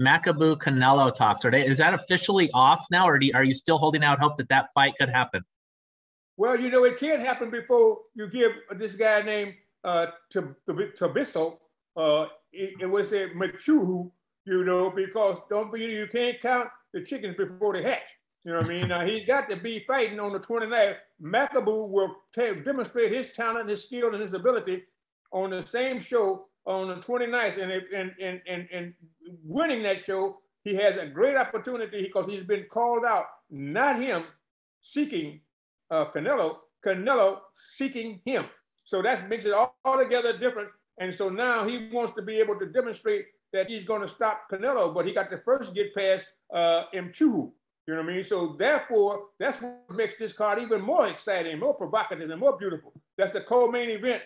Makabu Canelo talks. Are they, is that officially off now, or you, are you still holding out hope that that fight could happen? Well, you know, it can't happen before you give this guy named uh, Thabiso, uh, it, it was a Machuhu, you know, because don't be, you can't count the chickens before they hatch. You know what I mean? now he's got to be fighting on the 29th. Makabu will demonstrate his talent, his skill, and his ability on the same show on the 29th. And, and, and, and, and winning that show, he has a great opportunity because he's been called out, not him seeking uh, Canelo, Canelo seeking him. So that makes it all, altogether different. And so now he wants to be able to demonstrate that he's going to stop Canelo, but he got to first get past uh, Mchukwu. You know what I mean? So therefore, that's what makes this card even more exciting, more provocative, and more beautiful. That's the co-main event